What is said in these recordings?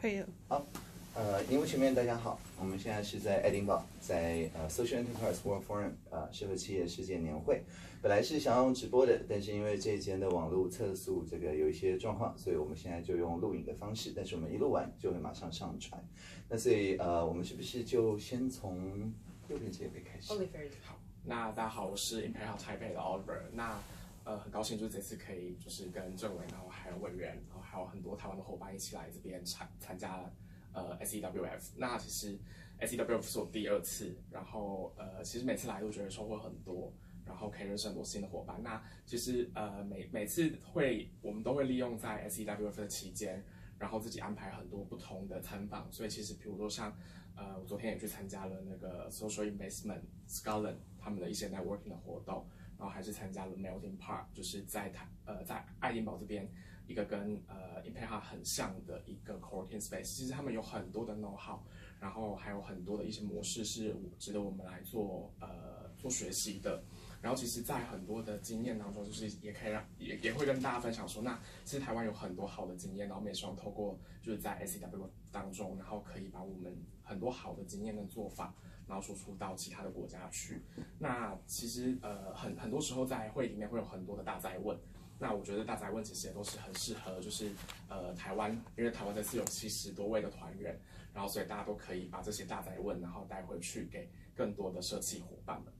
可以了。好，呃，荧幕前面大家好，我们现在是在爱丁堡，在呃 Social Enterprise World Forum 呃社会企业世界年会。本来是想要用直播的，但是因为这一间的网络测速这个有一些状况，所以我们现在就用录影的方式。但是我们一录完就会马上上传。那所以呃，我们是不是就先从右边这一位开始？Oliver，好，那大家好，我是 Imperial Taipei 的 Oliver。那呃，很高兴就是这次可以就是跟政委，然后还有委员，然后还有很多台湾的伙伴一起来这边参参加呃 SEWF。那其实 SEWF 是我第二次，然后呃，其实每次来都觉得收获很多，然后可以认识很多新的伙伴。那其实呃每每次会我们都会利用在 SEWF 的期间，然后自己安排很多不同的参访。所以其实比如说像呃，我昨天也去参加了那个 Social Investment Scotland 他们的一些 networking 的活动，然后还是参加了 Melting Park，就是在台呃在爱丁堡这边一个跟呃 i m p e r a 很像的一个 coworking space。其实他们有很多的 know how，然后还有很多的一些模式是值得我们来做呃做学习的。然后其实，在很多的经验当中，就是也可以让也也会跟大家分享说，那其实台湾有很多好的经验，然后我们也希望透过就是在 SCW 当中，然后可以把我们很多好的经验跟做法，然后输出到其他的国家去。那其实呃很很多时候在会里面会有很多的大灾问，那我觉得大灾问其实也都是很适合，就是呃台湾，因为台湾这次有七十多位的团员，然后所以大家都可以把这些大灾问，然后带回去给更多的社企伙伴们。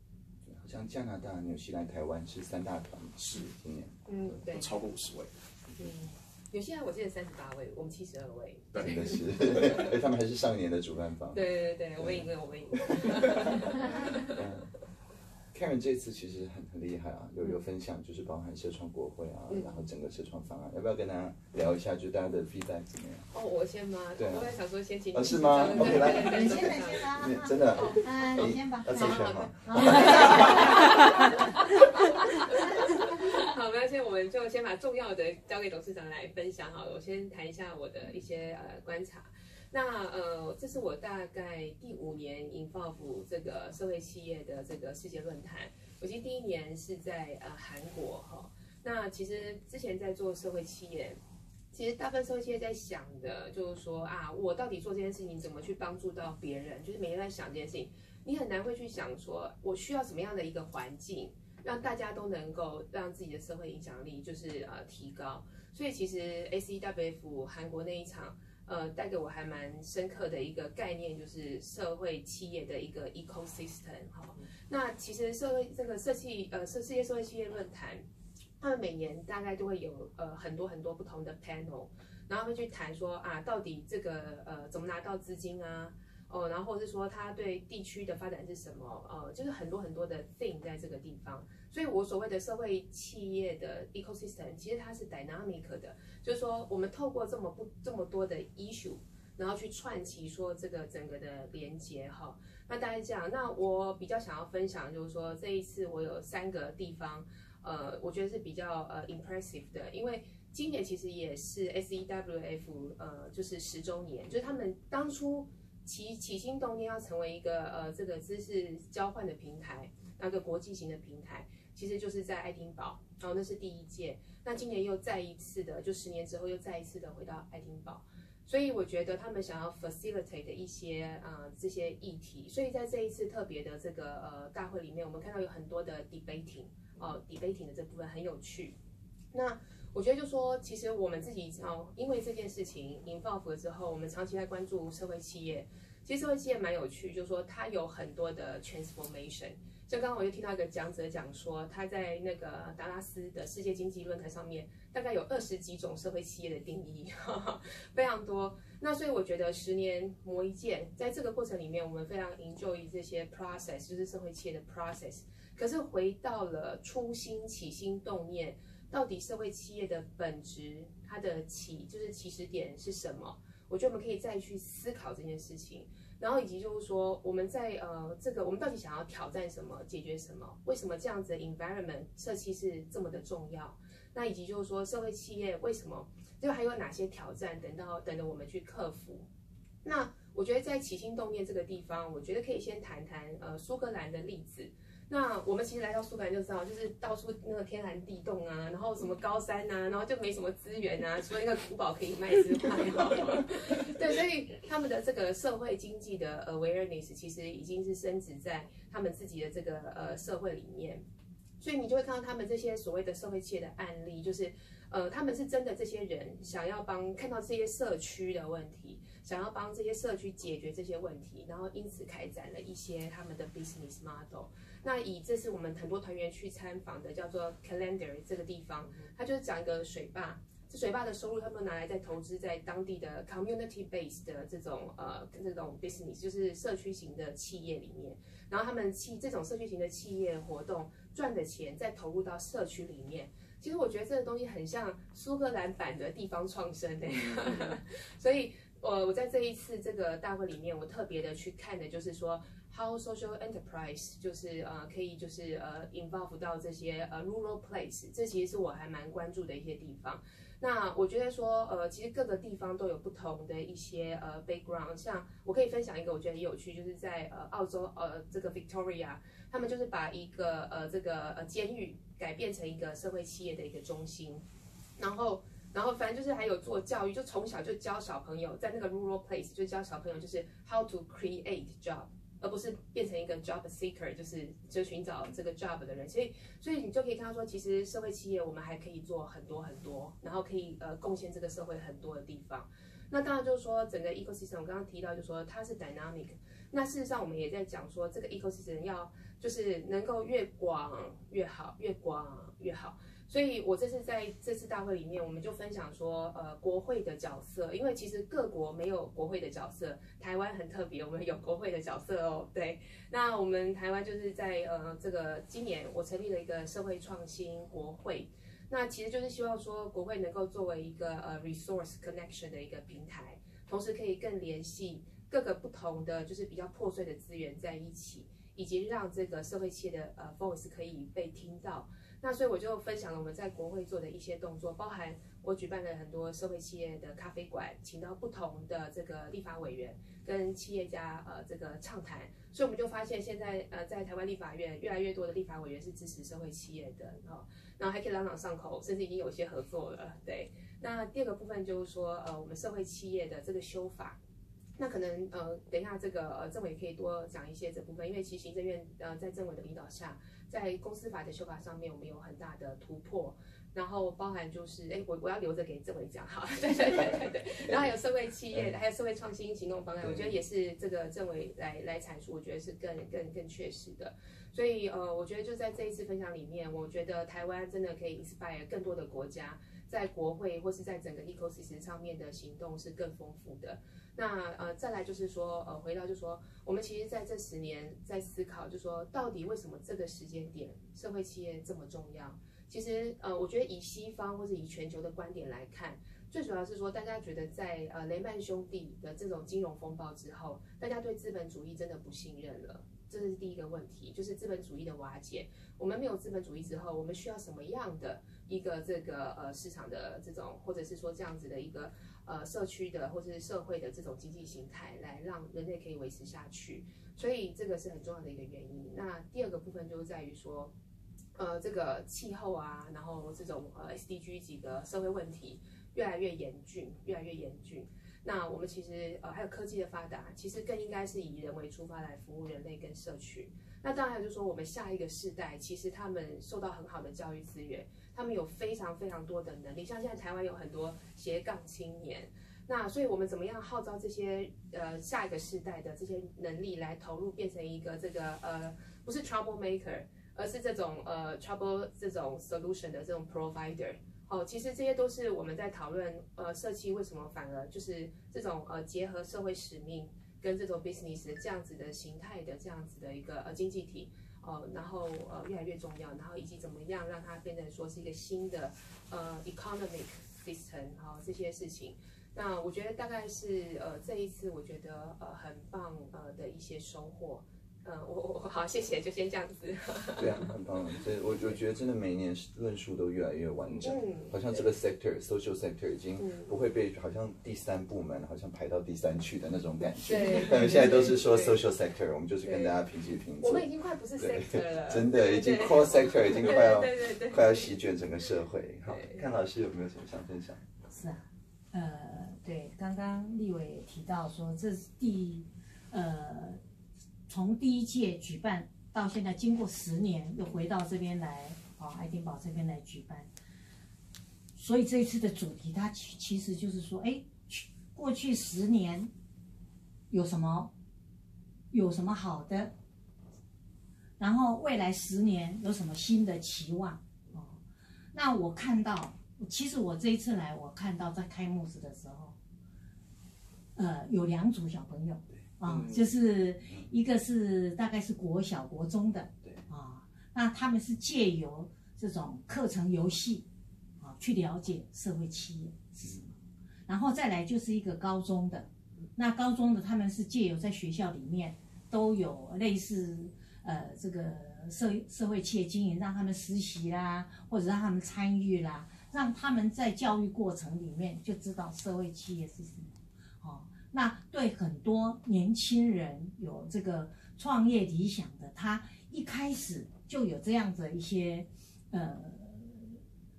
好像加拿大、纽西兰、台湾是三大团嘛，是今年。嗯，对，超过五十位。嗯，有些人我记得三十八位，我们七十二位。真的是，而且他们还是上一年的主办方。对对对，我们赢了，我们赢了。嗯 Karen 这次其实很很厉害啊，有有分享，就是包含社创国会啊，嗯然后整个社创方案，要不要跟大家聊一下，就大家的 feedback 怎么样？哦，我先吗？对啊我在想说先请你。啊是吗 OK，来你先，对来，先来，你 真的，哎，你先吧。要自选吗？好，没关系，我们就先把重要的交给董事长来分享好了。我先谈一下我的一些呃观察。那呃，这是我大概第五年 involve 这个社会企业的这个世界论坛。我记得第一年是在呃韩国哈。那其实之前在做社会企业，其实大部分社会企业在想的就是说啊，我到底做这件事情怎么去帮助到别人，就是每天在想这件事情。你很难会去想说，我需要什么样的一个环境，让大家都能够让自己的社会影响力就是呃提高。所以其实 ACWF 韩国那一场，呃，带给我还蛮深刻的一个概念，就是社会企业的一个 ecosystem 哈。那其实社会这个社企呃社世界社会企业论坛，他们每年大概都会有呃很多很多不同的 panel，然后会去谈说啊，到底这个呃怎么拿到资金啊。哦，然后是说他对地区的发展是什么？呃，就是很多很多的 thing 在这个地方。所以我所谓的社会企业的 ecosystem，其实它是 dynamic 的，就是说我们透过这么不这么多的 issue，然后去串起说这个整个的连接哈。那大概这样。那我比较想要分享就是说这一次我有三个地方，呃，我觉得是比较呃 impressive 的，因为。今年其实也是 SEWF 呃，就是十周年，就是他们当初起起心动念要成为一个呃这个知识交换的平台，那个国际型的平台，其实就是在爱丁堡，然后那是第一届，那今年又再一次的，就十年之后又再一次的回到爱丁堡，所以我觉得他们想要 facilitate 的一些呃这些议题，所以在这一次特别的这个呃大会里面，我们看到有很多的 debating 哦、debating 的这部分很有趣，那。我觉得就说，其实我们自己哦，因为这件事情引爆了之后，我们长期在关注社会企业。其实社会企业蛮有趣，就是说它有很多的 transformation。就刚刚我就听到一个讲者讲说，他在那个达拉斯的世界经济论坛上面，大概有二十几种社会企业的定义，非常多。那所以我觉得十年磨一剑，在这个过程里面，我们非常 enjoy 这些 process，就是社会企业的 process。可是回到了初心、起心动念。到底社会企业的本质，它的起就是起始点是什么？我觉得我们可以再去思考这件事情，然后以及就是说我们在呃这个我们到底想要挑战什么，解决什么？为什么这样子的 environment 设计是这么的重要？那以及就是说社会企业为什么就还有哪些挑战等到等着我们去克服？那我觉得在起心动念这个地方，我觉得可以先谈谈呃苏格兰的例子。那我们其实来到苏格兰就知道，就是到处那个天寒地冻啊，然后什么高山啊，然后就没什么资源啊，除了那个古堡可以卖之外，对，所以他们的这个社会经济的 awareness 其实已经是升值在他们自己的这个呃社会里面，所以你就会看到他们这些所谓的社会企业的案例，就是呃他们是真的这些人想要帮看到这些社区的问题，想要帮这些社区解决这些问题，然后因此开展了一些他们的 business model。那以这是我们很多团员去参访的，叫做 Calendar 这个地方，它就是讲一个水坝。这水坝的收入，他们拿来再投资在当地的 community base 的这种呃这种 business，就是社区型的企业里面。然后他们企这种社区型的企业活动赚的钱再投入到社区里面。其实我觉得这个东西很像苏格兰版的地方创生的，所以我我在这一次这个大会里面，我特别的去看的就是说。How social enterprise 就是呃可以就是呃 involve 到这些呃 rural place，这其实是我还蛮关注的一些地方。那我觉得说呃其实各个地方都有不同的一些呃 background，像我可以分享一个我觉得很有趣，就是在呃澳洲呃这个 Victoria，他们就是把一个呃这个呃监狱改变成一个社会企业的一个中心，然后然后反正就是还有做教育，就从小就教小朋友在那个 rural place 就教小朋友就是 how to create job。而不是变成一个 job seeker，就是就寻找这个 job 的人，所以所以你就可以看到说，其实社会企业我们还可以做很多很多，然后可以呃贡献这个社会很多的地方。那当然就是说整个 ecosystem，我刚刚提到就是说它是 dynamic。那事实上我们也在讲说，这个 ecosystem 要就是能够越广越好，越广越好。所以，我这次在这次大会里面，我们就分享说，呃，国会的角色，因为其实各国没有国会的角色，台湾很特别，我们有国会的角色哦。对，那我们台湾就是在呃这个今年，我成立了一个社会创新国会，那其实就是希望说，国会能够作为一个呃 resource connection 的一个平台，同时可以更联系各个不同的就是比较破碎的资源在一起，以及让这个社会企业的呃 voice 可以被听到。那所以我就分享了我们在国会做的一些动作，包含我举办了很多社会企业的咖啡馆，请到不同的这个立法委员跟企业家呃这个畅谈，所以我们就发现现在呃在台湾立法院越来越多的立法委员是支持社会企业的哦，然后还可以朗朗上口，甚至已经有一些合作了。对，那第二个部分就是说呃我们社会企业的这个修法。那可能呃，等一下这个呃，政委可以多讲一些这部分，因为其实行政院呃在政委的领导下，在公司法的修法上面，我们有很大的突破，然后包含就是哎，我我要留着给政委讲哈，对对对对对，然后还有社会企业，还有社会创新行动方案，我觉得也是这个政委来来阐述，我觉得是更更更确实的，所以呃，我觉得就在这一次分享里面，我觉得台湾真的可以 inspire 更多的国家，在国会或是在整个 ecosystem 上面的行动是更丰富的。那呃，再来就是说，呃，回到就说，我们其实在这十年在思考，就说到底为什么这个时间点社会企业这么重要？其实呃，我觉得以西方或者以全球的观点来看，最主要是说，大家觉得在呃雷曼兄弟的这种金融风暴之后，大家对资本主义真的不信任了，这是第一个问题，就是资本主义的瓦解。我们没有资本主义之后，我们需要什么样的一个这个呃市场的这种，或者是说这样子的一个。呃，社区的或是社会的这种经济形态，来让人类可以维持下去，所以这个是很重要的一个原因。那第二个部分就是在于说，呃，这个气候啊，然后这种呃 SDG 几个社会问题越来越严峻，越来越严峻。那我们其实呃还有科技的发达，其实更应该是以人为出发来服务人类跟社区。那当然就是说，我们下一个世代其实他们受到很好的教育资源。他们有非常非常多的能力，像现在台湾有很多斜杠青年，那所以我们怎么样号召这些呃下一个世代的这些能力来投入，变成一个这个呃不是 trouble maker，而是这种呃 trouble 这种 solution 的这种 provider。哦，其实这些都是我们在讨论呃社企为什么反而就是这种呃结合社会使命跟这种 business 这样子的形态的这样子的一个呃经济体。呃，然后呃越来越重要，然后以及怎么样让它变成说是一个新的呃 economic system，好这些事情，那我觉得大概是呃这一次我觉得呃很棒呃的一些收获。嗯，我我好，谢谢，就先这样子。对啊，很棒。所以，我我觉得真的每年论述都越来越完整，好像这个 sector social sector 已经不会被好像第三部门好像排到第三去的那种感觉。对。但是现在都是说 social sector，我们就是跟大家平起平坐。我们已经快不是 sector 了。真的，已经 core sector，已经快要 快要席卷整个社会。好，看老师有没有什么想分享？是啊，呃，对，刚刚立伟也提到说，这是第呃，从第一届举办到现在，经过十年，又回到这边来，啊，爱丁堡这边来举办。所以这一次的主题，它其其实就是说，哎，去过去十年有什么有什么好的，然后未来十年有什么新的期望哦。那我看到，其实我这一次来，我看到在开幕式的时候，呃，有两组小朋友啊，嗯。就是一个是大概是国小国中的，对。啊，那他们是借由这种课程游戏啊，去了解社会企业是什么，然后再来就是一个高中的，那高中的他们是借由在学校里面都有类似呃这个社社会企业经营，让他们实习啦，或者让他们参与啦，让他们在教育过程里面就知道社会企业是什么。哦，那对很多年轻人有这个创业理想的，他一开始就有这样的一些呃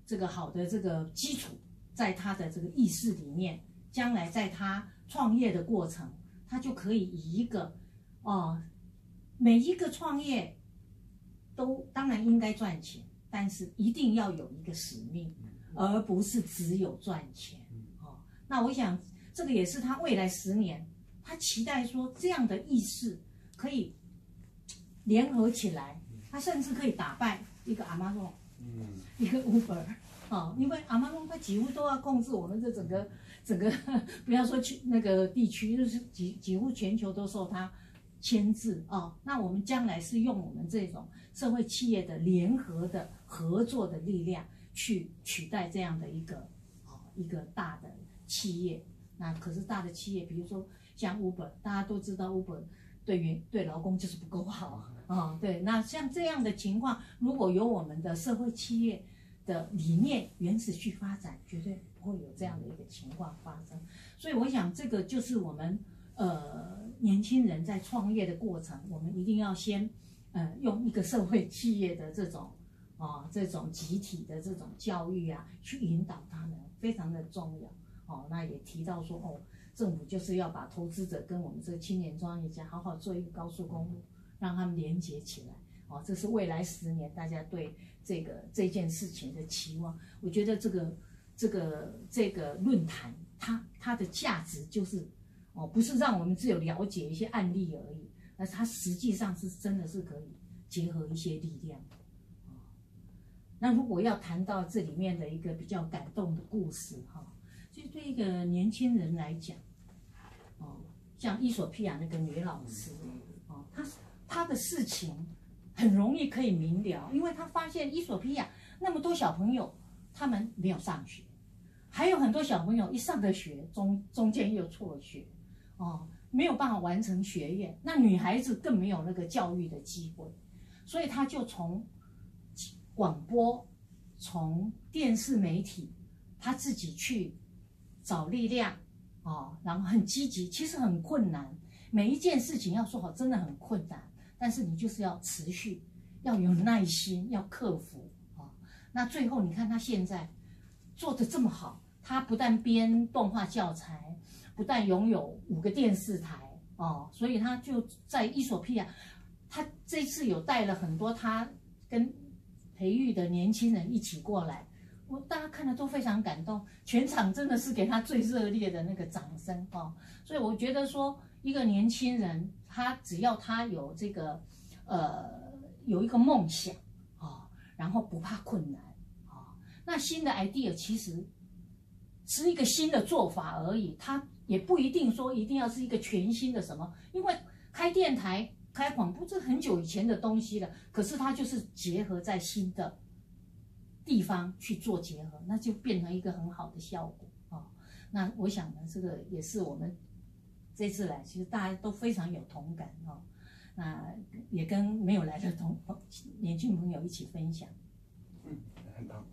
这个好的这个基础，在他的这个意识里面，将来在他创业的过程，他就可以以一个哦，每一个创业都当然应该赚钱，但是一定要有一个使命，而不是只有赚钱。哦，那我想这个也是他未来十年，他期待说这样的意识可以联合起来，他甚至可以打败一个 Amazon，嗯，一个 Uber。哦，因为 Amazon 它几乎都要控制我们这整个整个，不要说去那个地区，就是几几乎全球都受它牵制哦。那我们将来是用我们这种社会企业的联合的合作的力量去取代这样的一个哦一个大的企业。那可是大的企业，比如说像 Uber，大家都知道 Uber 对员对劳工就是不够好啊、对，那像这样的情况，如果有我们的社会企业的理念原始去发展，绝对不会有这样的一个情况发生。所以我想，这个就是我们呃年轻人在创业的过程，我们一定要先呃用一个社会企业的这种啊、这种集体的这种教育啊，去引导他们，非常的重要。哦，那也提到说哦，政府就是要把投资者跟我们这个青年创业家好好做一个高速公路，让他们连接起来。哦，这是未来十年大家对这个这件事情的期望。我觉得这个这个这个论坛，它它的价值就是哦，不是让我们只有了解一些案例而已，而它实际上是真的是可以结合一些力量。哦，那如果要谈到这里面的一个比较感动的故事哈，对一个年轻人来讲，哦，像伊索比亚那个女老师，哦，她她的事情。很容易可以明了，因为她发现伊索比亚那么多小朋友，他们没有上学，还有很多小朋友一上的学中中间又辍学，哦，没有办法完成学业。那女孩子更没有那个教育的机会，所以他就从广播、从电视媒体，他自己去找力量，哦，然后很积极，其实很困难，每一件事情要做好真的很困难。但是你就是要持续，要有耐心，要克服啊、哦。那最后你看他现在做的这么好，他不但编动画教材，不但拥有五个电视台哦，所以他就在伊索比亚，他这次有带了很多他跟培育的年轻人一起过来，我大家看了都非常感动，全场真的是给他最热烈的那个掌声哦。所以我觉得说。一个年轻人，他只要他有这个，呃，有一个梦想啊、哦，然后不怕困难啊、哦，那新的 idea 其实是一个新的做法而已，它也不一定说一定要是一个全新的什么，因为开电台、开广播这很久以前的东西了，可是它就是结合在新的地方去做结合，那就变成一个很好的效果啊、哦。那我想呢，这个也是我们。这次来，其实大家都非常有同感哦。那也跟没有来的同年轻朋友一起分享。嗯，很棒。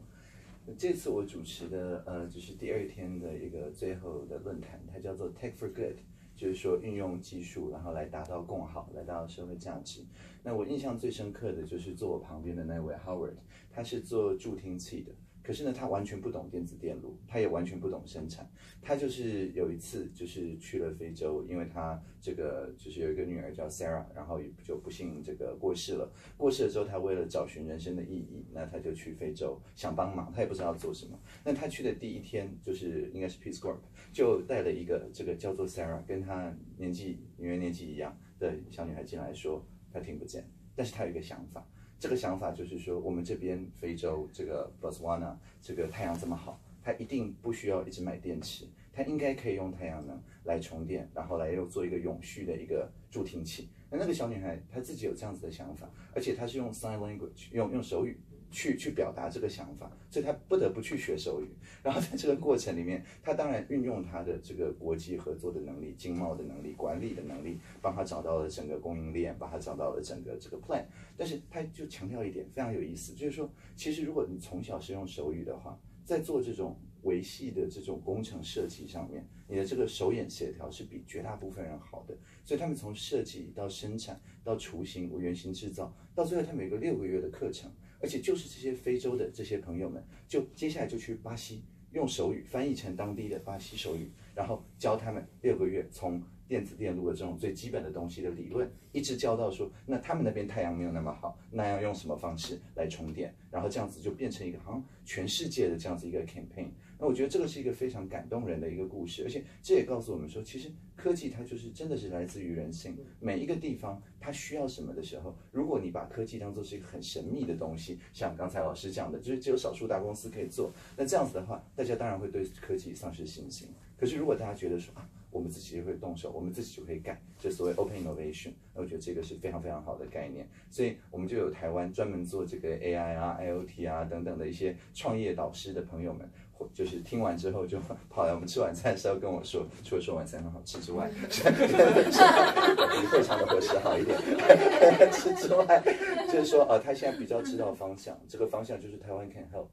这次我主持的呃，就是第二天的一个最后的论坛，它叫做 Tech for Good，就是说运用技术，然后来达到共好，来到社会价值。那我印象最深刻的就是坐我旁边的那位 Howard，他是做助听器的。可是呢，他完全不懂电子电路，他也完全不懂生产。他就是有一次就是去了非洲，因为他这个就是有一个女儿叫 Sarah，然后也就不幸这个过世了。过世了之后，他为了找寻人生的意义，那他就去非洲想帮忙，他也不知道做什么。那他去的第一天就是应该是 Peace Corps，就带了一个这个叫做 Sarah，跟他年纪因为年纪一样的小女孩进来说，她听不见，但是她有一个想法。这个想法就是说，我们这边非洲这个 Botswana 这个太阳这么好，它一定不需要一直买电池，它应该可以用太阳能来充电，然后来又做一个永续的一个助听器。那那个小女孩她自己有这样子的想法，而且她是用 sign language，用用手语。去去表达这个想法，所以他不得不去学手语。然后在这个过程里面，他当然运用他的这个国际合作的能力、经贸的能力、管理的能力，帮他找到了整个供应链，帮他找到了整个这个 plan。但是他就强调一点非常有意思，就是说，其实如果你从小是用手语的话，在做这种维系的这种工程设计上面，你的这个手眼协调是比绝大部分人好的。所以他们从设计到生产到雏形、原型制造，到最后他们有个六个月的课程。而且就是这些非洲的这些朋友们，就接下来就去巴西用手语翻译成当地的巴西手语，然后教他们六个月，从电子电路的这种最基本的东西的理论，一直教到说，那他们那边太阳没有那么好，那要用什么方式来充电？然后这样子就变成一个好像全世界的这样子一个 campaign。那我觉得这个是一个非常感动人的一个故事，而且这也告诉我们说，其实科技它就是真的是来自于人性。每一个地方它需要什么的时候，如果你把科技当做是一个很神秘的东西，像刚才老师讲的，就是只有少数大公司可以做，那这样子的话，大家当然会对科技丧失信心。可是如果大家觉得说啊，我们自己就会动手，我们自己就可以干，就所谓 open innovation，那我觉得这个是非常非常好的概念。所以我们就有台湾专门做这个 AI 啊、IOT 啊等等的一些创业导师的朋友们。就是听完之后就 跑来我们吃晚餐的时候跟我说，除了说晚餐很好吃之外，比会场的伙食好一点。吃之外，就是说呃，他现在比较知道方向，这个方向就是台湾 can help，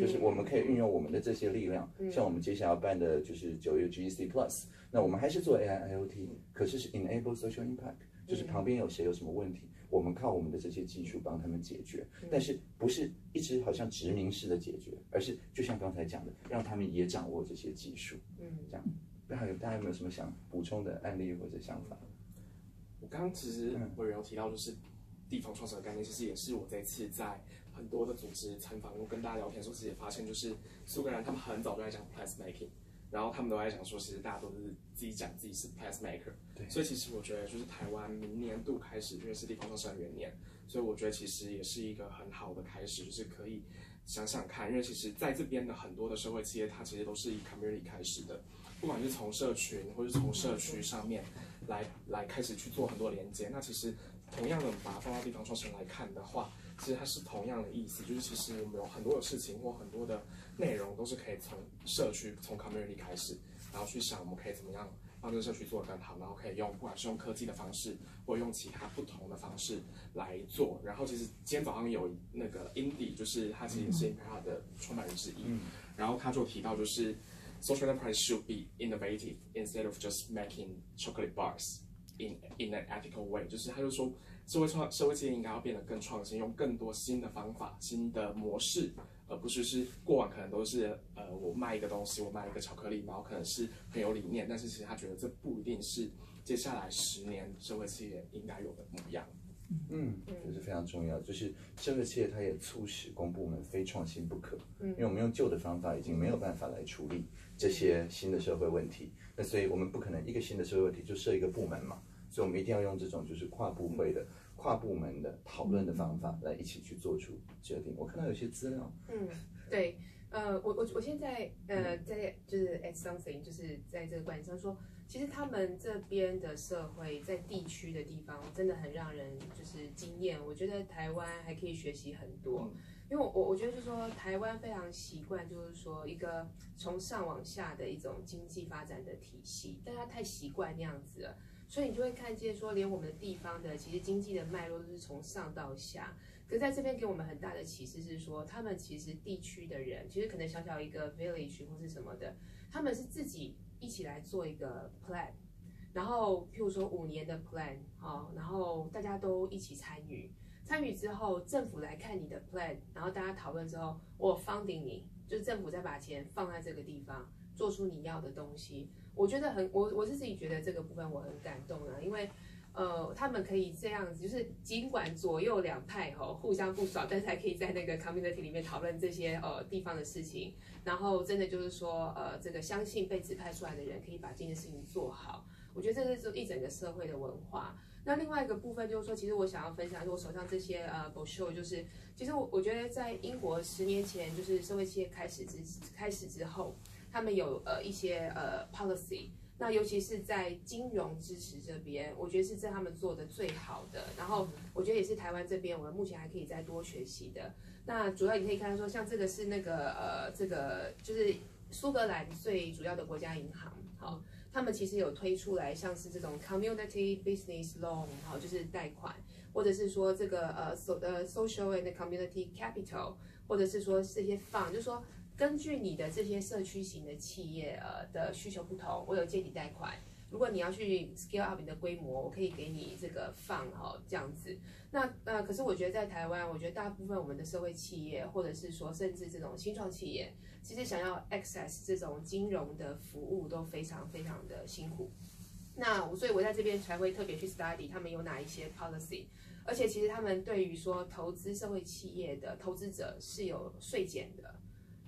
就是我们可以运用我们的这些力量，像我们接下来要办的就是九月 GEC Plus，那我们还是做 AI IoT，可是是 enable social impact，就是旁边有谁有什么问题。我们靠我们的这些技术帮他们解决，但是不是一直好像殖民式的解决，而是就像刚才讲的，让他们也掌握这些技术。嗯，这样。那还有大家有没有什么想补充的案例或者想法？我刚刚其实我有提到，就是地方创生的概念，其实也是我这次在很多的组织参访，跟大家聊天的时候，自己也发现，就是苏格兰他们很早就在讲 place making。然后他们都在讲说，其实大家都是自己讲自己是 place maker，对，所以其实我觉得就是台湾明年度开始，因为是地方创生元年，所以我觉得其实也是一个很好的开始，就是可以想想看，因为其实在这边的很多的社会企业，它其实都是以 community 开始的，不管是从社群或是从社区上面来来开始去做很多连接，那其实同样的把它放到地方创生来看的话。其实它是同样的意思，就是其实我们有很多的事情或很多的内容都是可以从社区、从 community 开始，然后去想我们可以怎么样帮这个社区做得更好，然后可以用不管是用科技的方式，或用其他不同的方式来做。然后其实今天早上有那个 Indy，就是他其实也是 Impera 的创办人之一，然后他就提到就是 social enterprise should be innovative instead of just making chocolate bars in in an ethical way，就是他就说。社会创社会企业应该要变得更创新，用更多新的方法、新的模式，而不是是过往可能都是呃，我卖一个东西，我卖一个巧克力，然后可能是很有理念，但是其实他觉得这不一定是接下来十年社会企业应该有的模样。嗯，这是非常重要，就是社会企业它也促使公部门非创新不可。嗯，因为我们用旧的方法已经没有办法来处理这些新的社会问题，那所以我们不可能一个新的社会问题就设一个部门嘛，所以我们一定要用这种就是跨部会的。跨部门的讨论的方法来一起去做出决定。我看到有些资料，嗯，对，呃，我我我现在呃在就是 at something，就是在这个观点上说，其实他们这边的社会在地区的地方真的很让人就是惊艳。我觉得台湾还可以学习很多，因为我我我觉得就是说台湾非常习惯就是说一个从上往下的一种经济发展的体系，大家太习惯那样子了。所以你就会看见说，连我们的地方的其实经济的脉络都是从上到下。可在这边给我们很大的启示是说，他们其实地区的人，其实可能小小一个 village 或是什么的，他们是自己一起来做一个 plan，然后譬如说五年的 plan，好，然后大家都一起参与，参与之后政府来看你的 plan，然后大家讨论之后，我 funding 你，就是政府再把钱放在这个地方，做出你要的东西。我觉得很，我我是自己觉得这个部分我很感动啊，因为。呃，他们可以这样子，就是尽管左右两派哈互相不爽，但是还可以在那个 community 里面讨论这些呃地方的事情，然后真的就是说呃这个相信被指派出来的人可以把这件事情做好。我觉得这是一整个社会的文化。那另外一个部分就是说，其实我想要分享，我手上这些呃 b r o s h u r e 就是其实我我觉得在英国十年前就是社会企业开始之开始之后，他们有呃一些呃 policy。那尤其是在金融支持这边，我觉得是在他们做的最好的。然后我觉得也是台湾这边，我们目前还可以再多学习的。那主要你可以看到说，像这个是那个呃，这个就是苏格兰最主要的国家银行，好，他们其实有推出来像是这种 community business loan，好，就是贷款，或者是说这个呃 so 呃 social and community capital，或者是说这些放，就是说。根据你的这些社区型的企业呃的需求不同，我有借你贷款。如果你要去 scale up 你的规模，我可以给你这个放哈这样子。那呃，可是我觉得在台湾，我觉得大部分我们的社会企业，或者是说甚至这种新创企业，其实想要 access 这种金融的服务都非常非常的辛苦。那我所以我在这边才会特别去 study 他们有哪一些 policy，而且其实他们对于说投资社会企业的投资者是有税减的。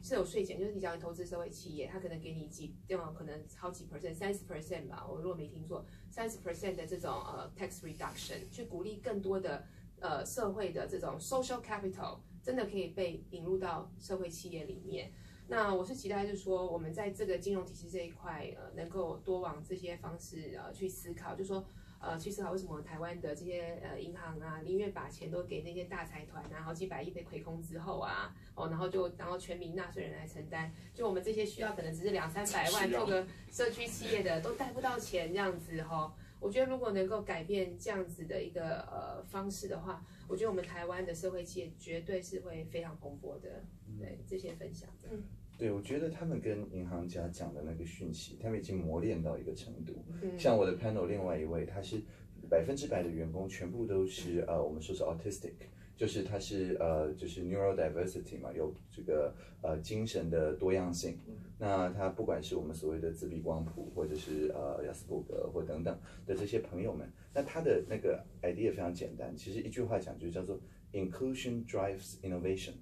是有税减，就是你讲投资社会企业，他可能给你几，嗯，可能好几 percent，三十 percent 吧，我如果没听错，三十 percent 的这种呃 tax reduction，去鼓励更多的呃社会的这种 social capital，真的可以被引入到社会企业里面。那我是期待，就是说我们在这个金融体系这一块，呃，能够多往这些方式呃去思考，就说。呃，去思考为什么台湾的这些呃银行啊，宁愿把钱都给那些大财团啊，好几百亿被亏空之后啊，哦，然后就然后全民纳税人来承担，就我们这些需要可能只是两三百万做个社区企业的都贷不到钱这样子哈。我觉得如果能够改变这样子的一个呃方式的话，我觉得我们台湾的社会企业绝对是会非常蓬勃的。对这些分享，嗯。对，我觉得他们跟银行家讲的那个讯息，他们已经磨练到一个程度。像我的 panel 另外一位，他是百分之百的员工全部都是呃，我们说是 autistic，就是他是呃，就是 neurodiversity 嘛，有这个呃精神的多样性。那他不管是我们所谓的自闭光谱，或者是呃亚斯伯格或等等的这些朋友们，那他的那个 idea 非常简单，其实一句话讲就叫做 inclusion drives innovation。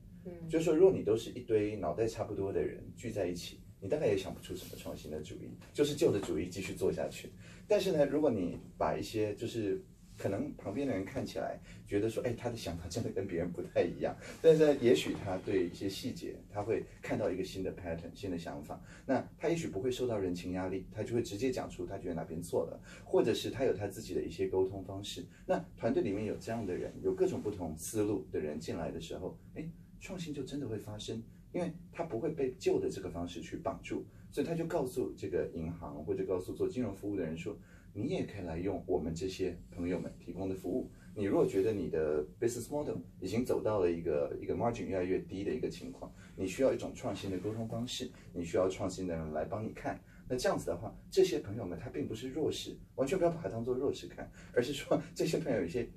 就是说，如果你都是一堆脑袋差不多的人聚在一起，你大概也想不出什么创新的主意，就是旧的主意继续做下去。但是呢，如果你把一些就是可能旁边的人看起来觉得说，哎，他的想法真的跟别人不太一样，但是也许他对一些细节他会看到一个新的 pattern、新的想法，那他也许不会受到人情压力，他就会直接讲出他觉得哪边错了，或者是他有他自己的一些沟通方式。那团队里面有这样的人，有各种不同思路的人进来的时候，哎。创新就真的会发生，因为他不会被旧的这个方式去绑住，所以他就告诉这个银行或者告诉做金融服务的人说，你也可以来用我们这些朋友们提供的服务。你如果觉得你的 business model 已经走到了一个一个 margin 越来越低的一个情况，你需要一种创新的沟通方式，你需要创新的人来帮你看。那这样子的话，这些朋友们他并不是弱势，完全不要把它当做弱势看，而是说这些朋友有一些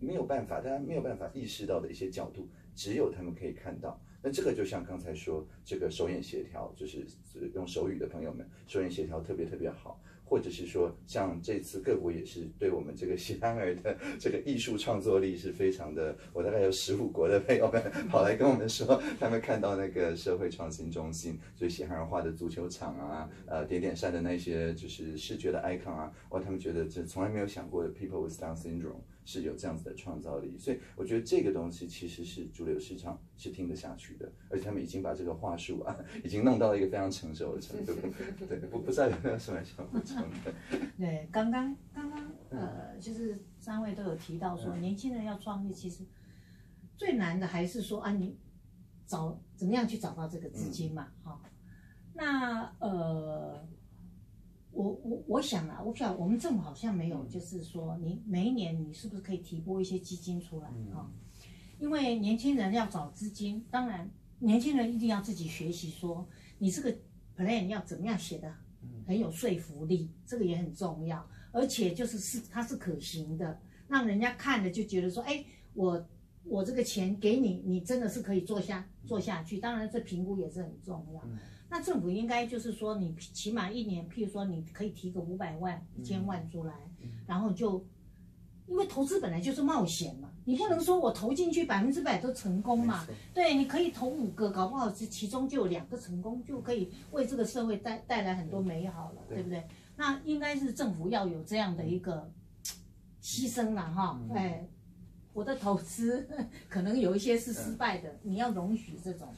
没有办法，大家没有办法意识到的一些角度。只有他们可以看到，那这个就像刚才说，这个手眼协调，就是用手语的朋友们，手眼协调特别特别好，或者是说，像这次各国也是对我们这个西班牙的这个艺术创作力是非常的，我大概有十五国的朋友们跑来跟我们说，他们看到那个社会创新中心，所以西汉人画的足球场啊，呃，点点扇的那些就是视觉的 icon 啊，哇，他们觉得这从来没有想过的 people with Down syndrome。是有这样子的创造力，所以我觉得这个东西其实是主流市场是听得下去的，而且他们已经把这个话术啊，已经弄到了一个非常成熟的程度。对，我不知道有没有什么想补充的？对，刚刚刚刚呃，就是三位都有提到说，年轻人要创业，其实最难的还是说啊，你找怎么样去找到这个资金嘛？哈，那呃。我我我想啊，我想我们政府好像没有，就是说，你每一年你是不是可以提拨一些基金出来啊？因为年轻人要找资金，当然年轻人一定要自己学习，说你这个 plan 要怎么样写的很有说服力，这个也很重要，而且就是是它是可行的，让人家看了就觉得说，哎，我我这个钱给你，你真的是可以做下做下去。当然，这评估也是很重要。那政府应该就是说，你起码一年，譬如说你可以提个五百万、一千万出来，然后就，因为投资本来就是冒险嘛，你不能说我投进去百分之百都成功嘛。对，你可以投五个，搞不好其其中就有两个成功，就可以为这个社会带带来很多美好了，对不对？那应该是政府要有这样的一个牺牲了哈，哎。我的投资可能有一些是失败的，你要容许这种，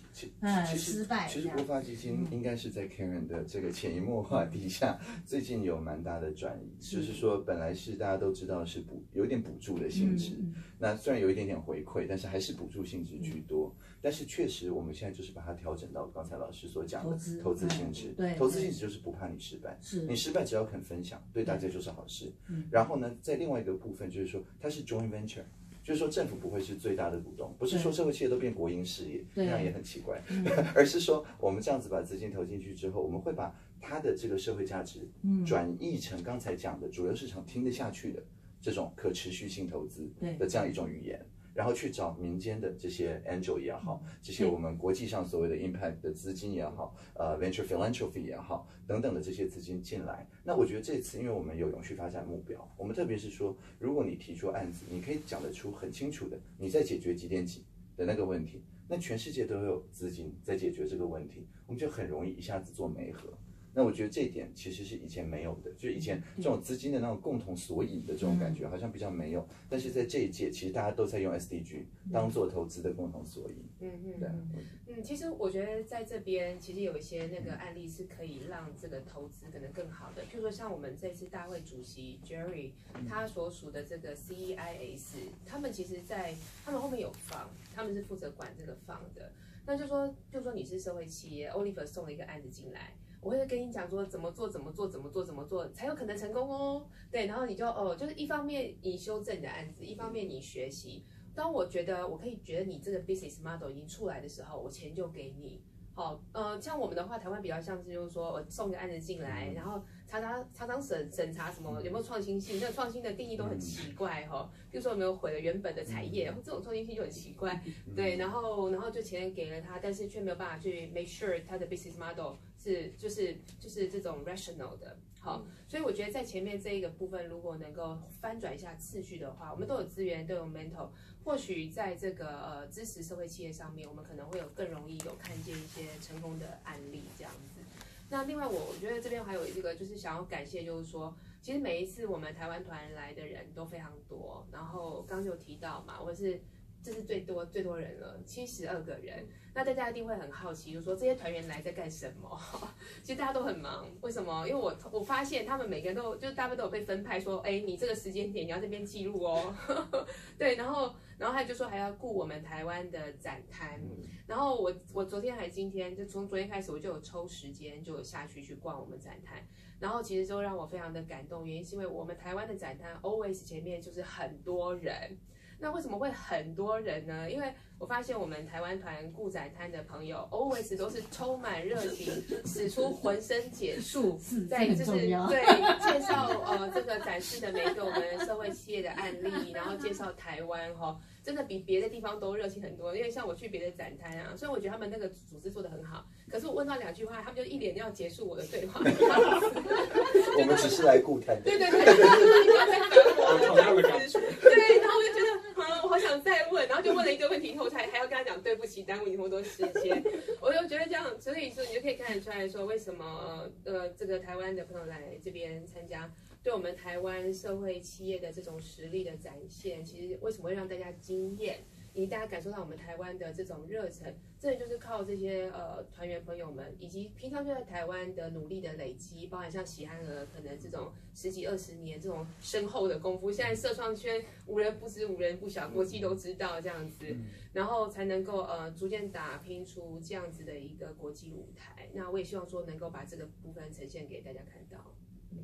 嗯，失败。其实国发基金应该是在 Karen 的这个潜移默化底下，最近有蛮大的转移。就是说，本来是大家都知道是补，有点补助的性质。那虽然有一点点回馈，但是还是补助性质居多。但是确实，我们现在就是把它调整到刚才老师所讲的投资性质。对，投资性质就是不怕你失败，是你失败只要肯分享，对大家就是好事。然后呢，在另外一个部分就是说，它是 joint venture。就是说，政府不会是最大的股东，不是说社会企业都变国营事业，那样也很奇怪，而是说我们这样子把资金投进去之后，我们会把它的这个社会价值转译成刚才讲的主流市场听得下去的这种可持续性投资的这样一种语言。然后去找民间的这些 angel 也好，这些我们国际上所谓的 impact 的资金也好，呃 venture philanthropy 也好，等等的这些资金进来。那我觉得这次，因为我们有永续发展目标，我们特别是说，如果你提出案子，你可以讲得出很清楚的，你在解决几点几的那个问题，那全世界都有资金在解决这个问题，我们就很容易一下子做媒合。那我觉得这一点其实是以前没有的，就以前这种资金的那种共同索引的这种感觉好像比较没有，但是在这一届其实大家都在用 SDG 当做投资的共同索引。嗯嗯，对，嗯，其实我觉得在这边其实有一些那个案例是可以让这个投资可能更好的，譬如说像我们这次大会主席 Jerry 他所属的这个 CEIS，他们其实在他们后面有房，他们是负责管这个房的，那就说就说你是社会企业，Oliver 送了一个案子进来。我会跟你讲说怎么做怎么做怎么做怎么做才有可能成功哦，对，然后你就哦，就是一方面你修正你的案子，一方面你学习。当我觉得我可以觉得你这个 business model 已经出来的时候，我钱就给你。好，呃，像我们的话，台湾比较像是就是说我送个案子进来，然后常常常常审审查什么有没有创新性，那个创新的定义都很奇怪哈，比如说有没有毁了原本的产业，这种创新性就很奇怪。对，然后然后就钱给了他，但是却没有办法去 make sure 他的 business model。是，就是就是这种 rational 的，好，所以我觉得在前面这一个部分，如果能够翻转一下次序的话，我们都有资源，都有 mental，或许在这个呃支持社会企业上面，我们可能会有更容易有看见一些成功的案例这样子。那另外，我我觉得这边还有一个就是想要感谢，就是说，其实每一次我们台湾团来的人都非常多，然后刚就提到嘛，我是。这是最多最多人了，七十二个人。那大家一定会很好奇，就说这些团员来在干什么？其实大家都很忙，为什么？因为我我发现他们每个人都就大部分都有被分派说，哎，你这个时间点你要这边记录哦。对，然后然后他就说还要顾我们台湾的展摊。然后我我昨天还今天就从昨天开始我就有抽时间就有下去去逛我们展摊。然后其实就让我非常的感动，原因是因为我们台湾的展摊 always 前面就是很多人。那为什么会很多人呢？因为我发现我们台湾团顾展摊的朋友，always 都是充满热情，使出浑身解数，在就是对介绍呃这个展示的每一个我们社会企业的案例，然后介绍台湾哈。真的比别的地方都热情很多，因为像我去别的展摊啊，虽然我觉得他们那个组织做的很好，可是我问到两句话，他们就一脸要结束我的对话。我们只是来顾摊。对对对，不要再烦我。同样的感觉。对，然后我就觉得，啊，我好想再问，然后就问了一个问题以后，才还要跟他讲对不起，耽误你那么多时间。我就觉得这样，所以说你就可以看得出来说，为什么呃这个台湾的朋友来这边参加。对我们台湾社会企业的这种实力的展现，其实为什么会让大家惊艳？以及大家感受到我们台湾的这种热忱，真的就是靠这些呃团员朋友们，以及平常就在台湾的努力的累积，包含像喜憨儿可能这种十几二十年这种深厚的功夫，现在社创圈无人不知无人不晓，国际都知道这样子，然后才能够呃逐渐打拼出这样子的一个国际舞台。那我也希望说能够把这个部分呈现给大家看到。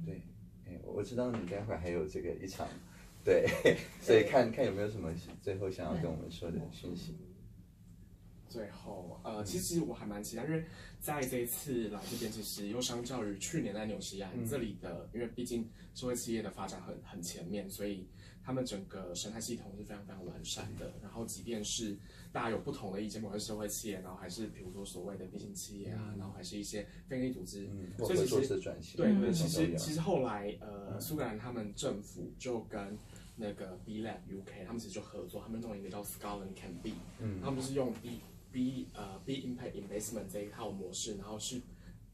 对。我知道你待会还有这个一场，对，所以看看有没有什么最后想要跟我们说的讯息。最后，呃，其实我还蛮期待，因为在这一次来这边，其实又相较于去年在纽西兰、嗯这里的，因为毕竟社会企业的发展很很前面，所以他们整个生态系统是非常非常完善的。然后，即便是大家有不同的意见，不管是社会企业，然后还是比如说所谓的低薪企业啊，然后还是一些非营利组织，嗯，所以其实社转型，对对，其实其实后来呃，苏格兰他们政府就跟那个 B Lab UK 他们其实就合作，他们弄一个叫 Scotland Can Be，嗯他们就是用 B B 呃 B Impact Investment 这一套模式，然后去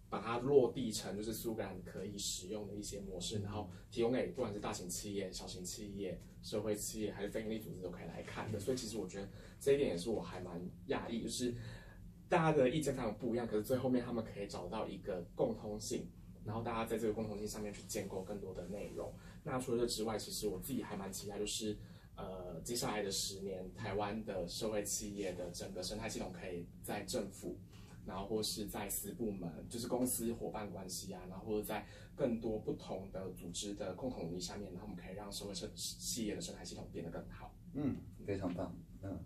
把它落地成就是苏格兰可以使用的一些模式，然后提供给不管是大型企业、小型企业、社会企业还是非营利组织都可以来看的。所以其实我觉得这一点也是我还蛮讶异，就是大家的意见非常不一样，可是最后面他们可以找到一个共通性。然后大家在这个共同性上面去建构更多的内容。那除了这之外，其实我自己还蛮期待，就是呃接下来的十年，台湾的社会企业的整个生态系统可以在政府，然后或是在私部门，就是公司伙伴关系啊，然后或者在更多不同的组织的共同努力下面，然后我们可以让社会社企业的生态系统变得更好。嗯，非常棒，嗯，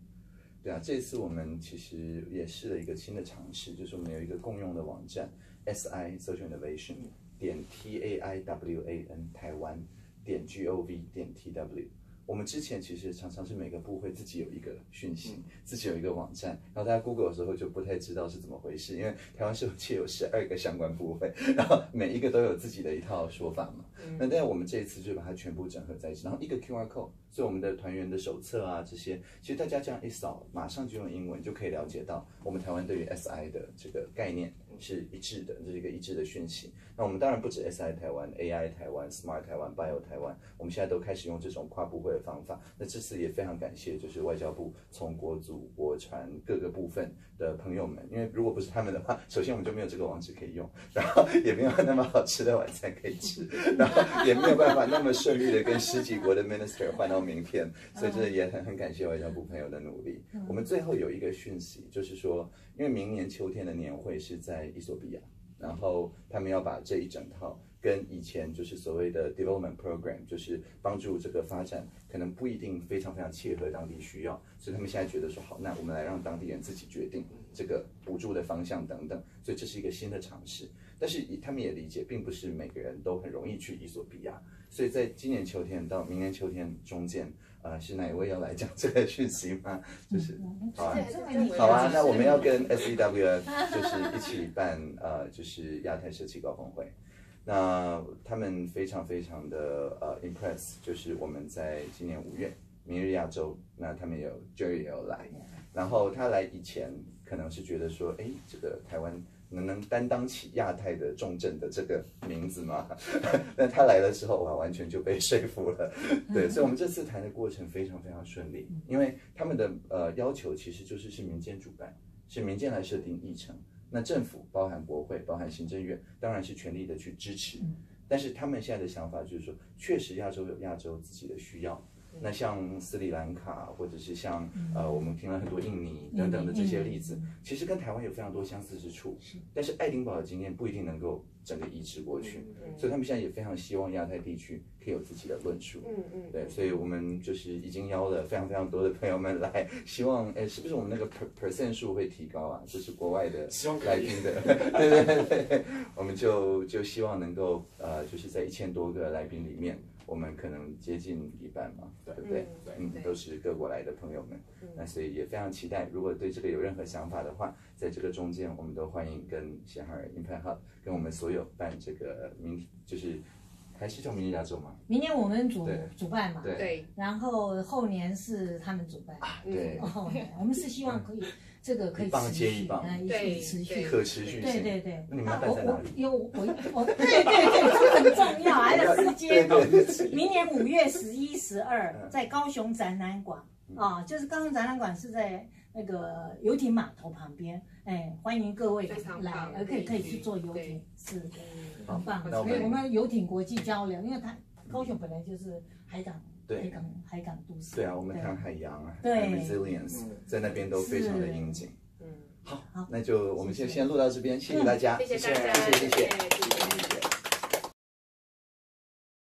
对啊，这次我们其实也试了一个新的尝试，就是我们有一个共用的网站，SI Social Innovation 点 T A I W A N 台湾点 G O V 点 T W。我们之前其实常常是每个部会自己有一个讯息，自己有一个网站，然后大家 Google 的时候就不太知道是怎么回事，因为台湾是有，且有十二个相关部会，然后每一个都有自己的一套说法嘛。那但我们这一次就把它全部整合在一起，然后一个 QR code，所以我们的团员的手册啊这些，其实大家这样一扫，马上就用英文就可以了解到我们台湾对于 SI 的这个概念是一致的，这是一个一致的讯息。那我们当然不止 SI 台湾、AI 台湾、Smart 台湾、Bio 台湾，我们现在都开始用这种跨部会的方法。那这次也非常感谢，就是外交部从国组、国传各个部分的朋友们，因为如果不是他们的话，首先我们就没有这个网址可以用，然后也没有那么好吃的晚餐可以吃，然后也没有办法那么顺利的跟十几国的 minister 换到名片，所以这也很很感谢外交部朋友的努力。我们最后有一个讯息，就是说，因为明年秋天的年会是在伊索比亚，然后他们要把这一整套跟以前就是所谓的 development program，就是帮助这个发展，可能不一定非常非常切合当地需要，所以他们现在觉得说好，那我们来让当地人自己决定这个补助的方向等等，所以这是一个新的尝试。但是他们也理解，并不是每个人都很容易去伊索比亚，所以在今年秋天到明年秋天中间，呃，是哪一位要来讲这个讯息吗？就是好啊。好啊，那我们要跟 SEWF 就是一起办呃，就是亚太社企高峰会。那他们非常非常的呃 impress，就是我们在今年五月明日亚洲，那他们有 Jerry 也有来，然后他来以前可能是觉得说，哎，这个台湾能能担当起亚太的重镇的这个名字吗？那他来了之后，哇，完全就被说服了。对，所以我们这次谈的过程非常非常顺利，因为他们的呃要求其实就是是民间主办，是民间来设定议程。那政府包含国会、包含行政院，当然是全力的去支持。但是他们现在的想法就是说，确实亚洲有亚洲自己的需要。那像斯里兰卡，或者是像呃，我们听了很多印尼等等的这些例子，其实跟台湾有非常多相似之处。但是爱丁堡的经验不一定能够整个移植过去，所以他们现在也非常希望亚太地区可以有自己的论述。嗯嗯，对，所以我们就是已经邀了非常非常多的朋友们来，希望哎，是不是我们那个 per percent 数会提高啊？这是国外的希望来宾的，对对对对，我们就就希望能够呃，就是在一千多个来宾里面，我们可能接近一半嘛，对。不对？对嗯，都是各国来的朋友们，那所以也非常期待，如果对这个有任何想法的话，在这个中间，我们都欢迎跟协哈尔 Impact Hub 跟我们所有办这个明就是还是叫明年亚洲吗，明年我们主主办嘛，对。对，然后后年是他们主办。对，哦，我们是希望可以这个可以接一棒持续对。可持续性。对对对，那你们办在哪里？有我我对对对，这个很重要，还有时间。对对对明年五月十一、十二嗯在高雄展览馆啊，就是高雄展览馆是在那个游艇码头旁边，哎，欢迎各位来棒，呃，可以可以去坐游艇，是嗯很棒。我们所以我们游艇国际交流，因为它高雄本来就是海港，对海港海港都市。对啊，我们谈海洋啊，对谈 resilience，嗯在那边都非常的应景。嗯，好好，那就我们先先录到这边，谢谢大家，谢谢大家，谢谢谢谢。谢谢。